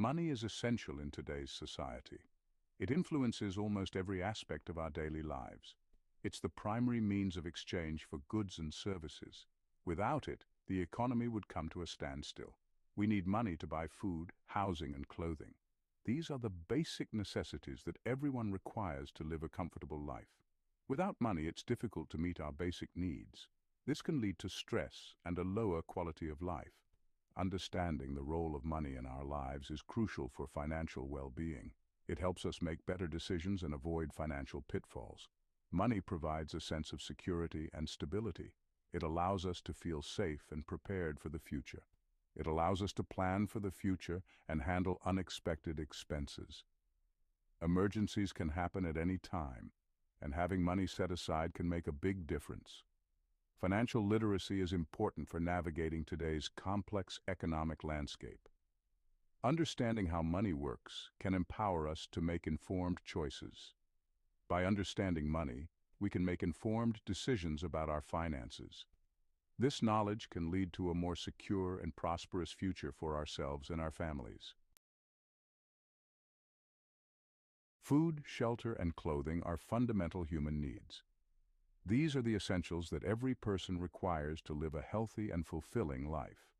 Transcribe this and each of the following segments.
Money is essential in today's society. It influences almost every aspect of our daily lives. It's the primary means of exchange for goods and services. Without it, the economy would come to a standstill. We need money to buy food, housing and clothing. These are the basic necessities that everyone requires to live a comfortable life. Without money, it's difficult to meet our basic needs. This can lead to stress and a lower quality of life. Understanding the role of money in our lives is crucial for financial well-being. It helps us make better decisions and avoid financial pitfalls. Money provides a sense of security and stability. It allows us to feel safe and prepared for the future. It allows us to plan for the future and handle unexpected expenses. Emergencies can happen at any time, and having money set aside can make a big difference. Financial literacy is important for navigating today's complex economic landscape. Understanding how money works can empower us to make informed choices. By understanding money, we can make informed decisions about our finances. This knowledge can lead to a more secure and prosperous future for ourselves and our families. Food, shelter, and clothing are fundamental human needs. These are the essentials that every person requires to live a healthy and fulfilling life.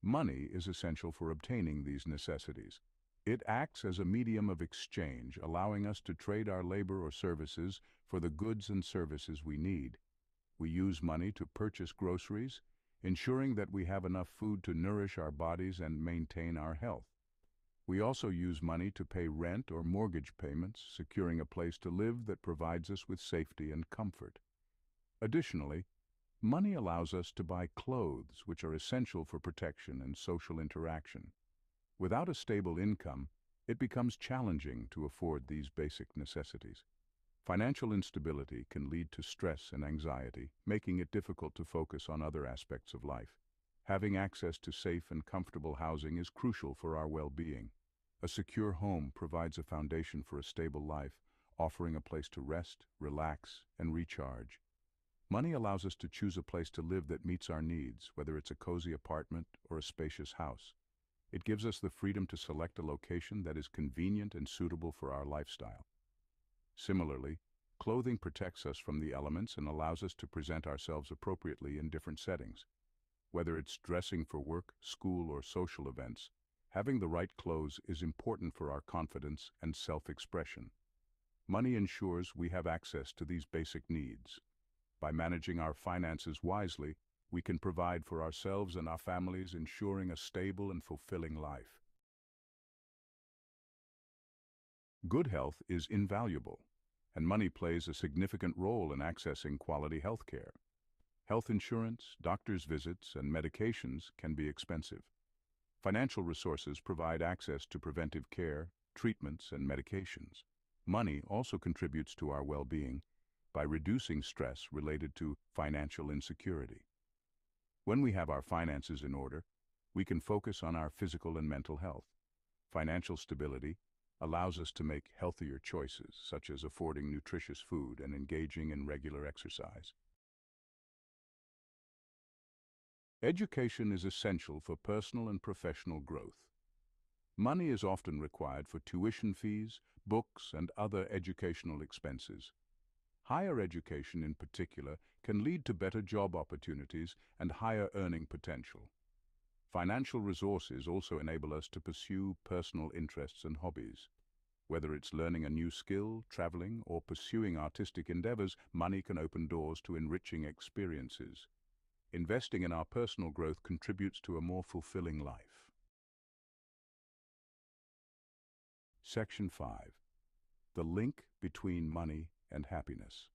Money is essential for obtaining these necessities. It acts as a medium of exchange, allowing us to trade our labor or services for the goods and services we need. We use money to purchase groceries, ensuring that we have enough food to nourish our bodies and maintain our health. We also use money to pay rent or mortgage payments, securing a place to live that provides us with safety and comfort. Additionally, money allows us to buy clothes which are essential for protection and social interaction. Without a stable income, it becomes challenging to afford these basic necessities. Financial instability can lead to stress and anxiety, making it difficult to focus on other aspects of life. Having access to safe and comfortable housing is crucial for our well-being. A secure home provides a foundation for a stable life, offering a place to rest, relax, and recharge. Money allows us to choose a place to live that meets our needs, whether it's a cozy apartment or a spacious house. It gives us the freedom to select a location that is convenient and suitable for our lifestyle. Similarly, clothing protects us from the elements and allows us to present ourselves appropriately in different settings. Whether it's dressing for work, school, or social events, having the right clothes is important for our confidence and self-expression. Money ensures we have access to these basic needs. By managing our finances wisely, we can provide for ourselves and our families, ensuring a stable and fulfilling life. Good health is invaluable, and money plays a significant role in accessing quality health care. Health insurance, doctor's visits, and medications can be expensive. Financial resources provide access to preventive care, treatments, and medications. Money also contributes to our well-being by reducing stress related to financial insecurity. When we have our finances in order, we can focus on our physical and mental health. Financial stability allows us to make healthier choices, such as affording nutritious food and engaging in regular exercise. Education is essential for personal and professional growth. Money is often required for tuition fees, books, and other educational expenses. Higher education in particular can lead to better job opportunities and higher earning potential. Financial resources also enable us to pursue personal interests and hobbies. Whether it's learning a new skill, traveling, or pursuing artistic endeavors, money can open doors to enriching experiences. Investing in our personal growth contributes to a more fulfilling life. Section 5. The link between money and happiness.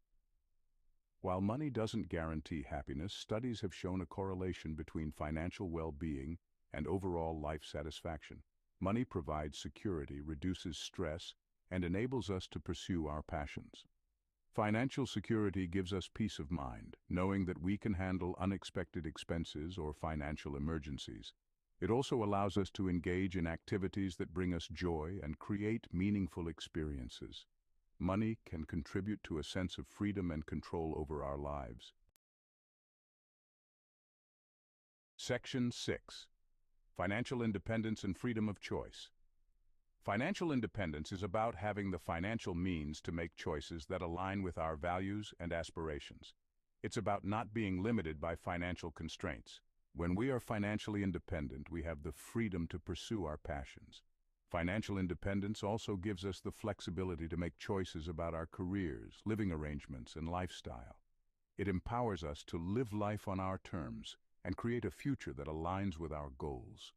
While money doesn't guarantee happiness, studies have shown a correlation between financial well-being and overall life satisfaction. Money provides security, reduces stress, and enables us to pursue our passions. Financial security gives us peace of mind, knowing that we can handle unexpected expenses or financial emergencies. It also allows us to engage in activities that bring us joy and create meaningful experiences. Money can contribute to a sense of freedom and control over our lives. Section 6. Financial Independence and Freedom of Choice. Financial independence is about having the financial means to make choices that align with our values and aspirations. It's about not being limited by financial constraints. When we are financially independent, we have the freedom to pursue our passions. Financial independence also gives us the flexibility to make choices about our careers, living arrangements, and lifestyle. It empowers us to live life on our terms and create a future that aligns with our goals.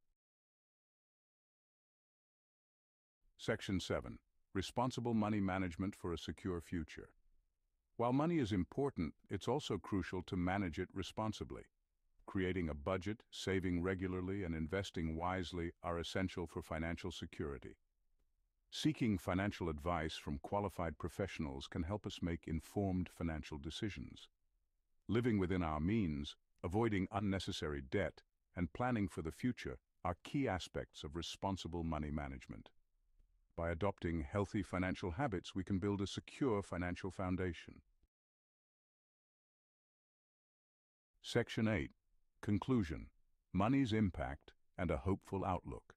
Section 7. Responsible money management for a secure future. While money is important, it's also crucial to manage it responsibly. Creating a budget, saving regularly, and investing wisely are essential for financial security. Seeking financial advice from qualified professionals can help us make informed financial decisions. Living within our means, avoiding unnecessary debt, and planning for the future are key aspects of responsible money management. By adopting healthy financial habits, we can build a secure financial foundation. Section 8. Conclusion. Money's impact and a hopeful outlook.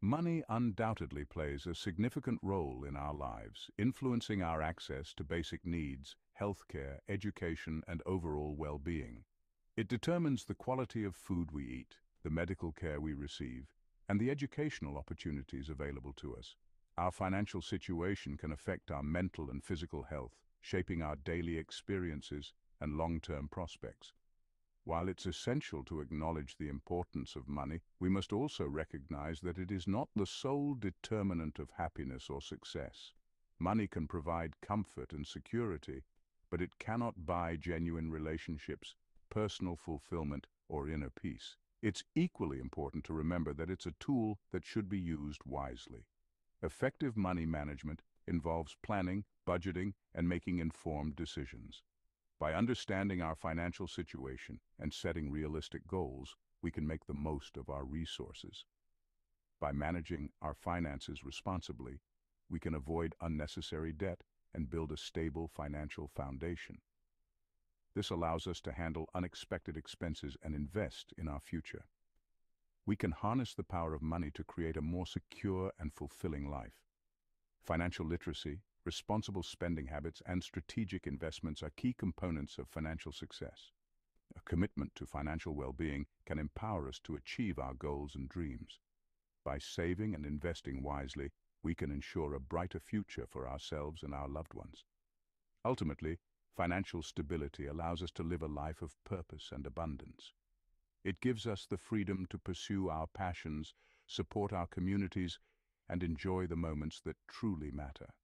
Money undoubtedly plays a significant role in our lives, influencing our access to basic needs, healthcare, education, and overall well-being. It determines the quality of food we eat, the medical care we receive, and the educational opportunities available to us. Our financial situation can affect our mental and physical health, shaping our daily experiences and long-term prospects. While it's essential to acknowledge the importance of money, we must also recognize that it is not the sole determinant of happiness or success. Money can provide comfort and security, but it cannot buy genuine relationships, personal fulfillment, or inner peace. It's equally important to remember that it's a tool that should be used wisely. Effective money management involves planning, budgeting, and making informed decisions. By understanding our financial situation and setting realistic goals, we can make the most of our resources. By managing our finances responsibly, we can avoid unnecessary debt and build a stable financial foundation. This allows us to handle unexpected expenses and invest in our future. We can harness the power of money to create a more secure and fulfilling life. Financial literacy, responsible spending habits, and strategic investments are key components of financial success. A commitment to financial well-being can empower us to achieve our goals and dreams. By saving and investing wisely, we can ensure a brighter future for ourselves and our loved ones. Ultimately, Financial stability allows us to live a life of purpose and abundance. It gives us the freedom to pursue our passions, support our communities, and enjoy the moments that truly matter.